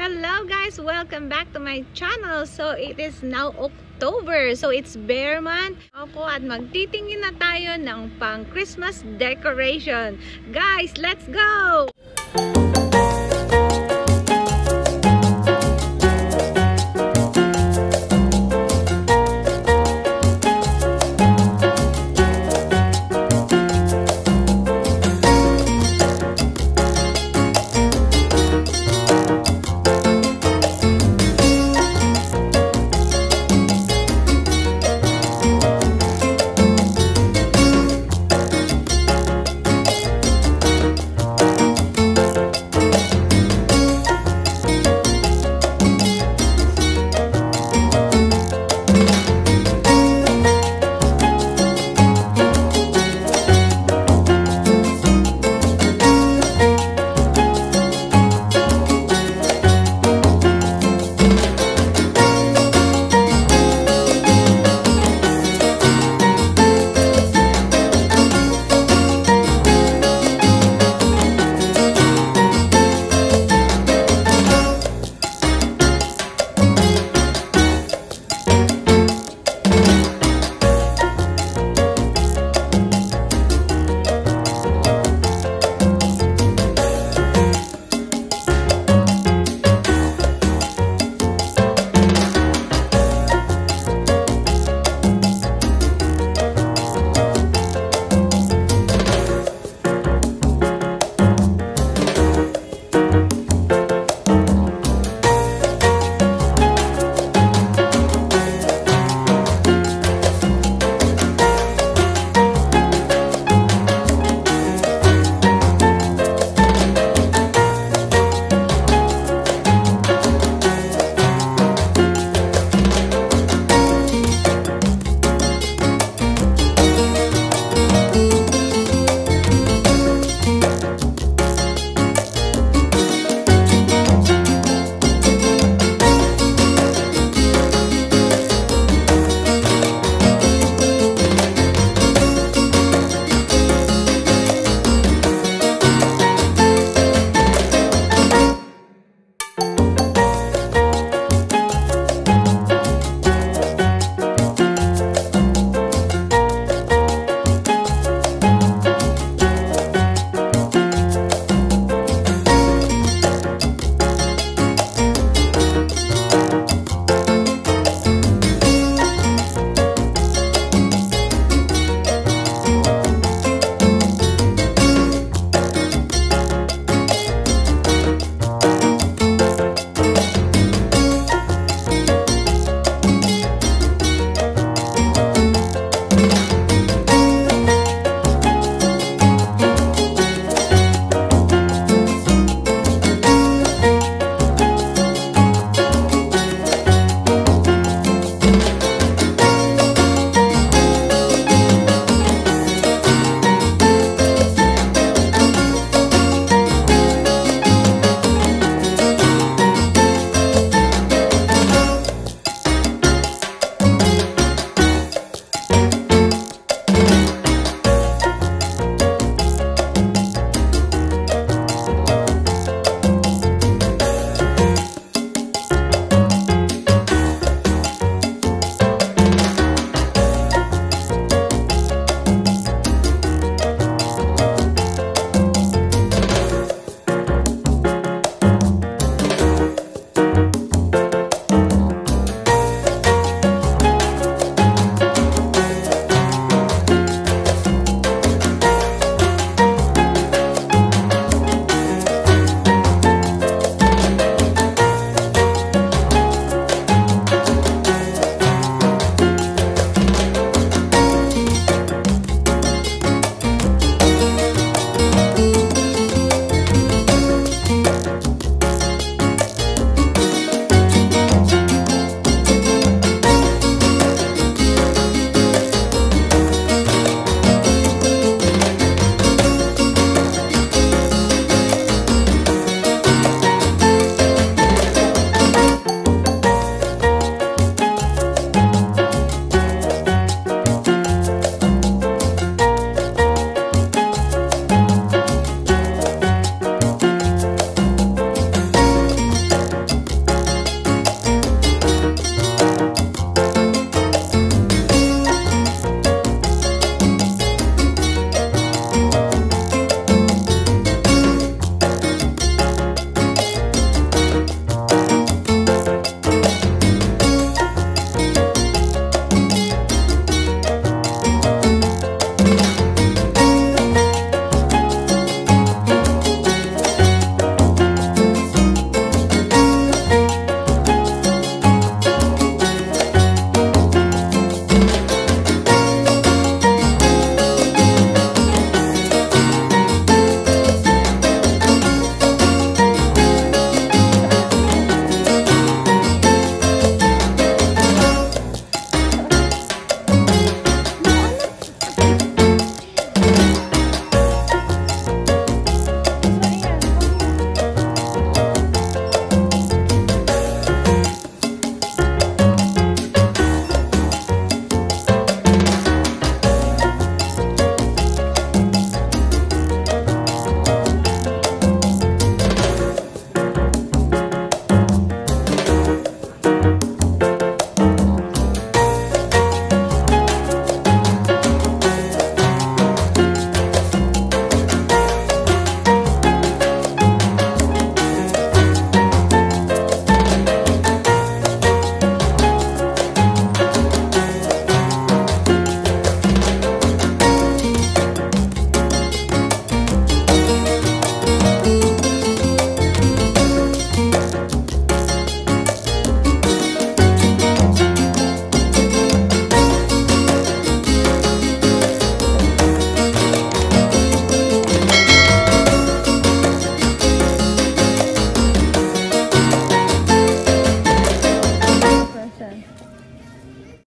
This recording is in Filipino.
Hello guys! Welcome back to my channel. So it is now October. So it's Bear Month. Ako at magtitingin na tayo ng pang Christmas decoration. Guys, let's go!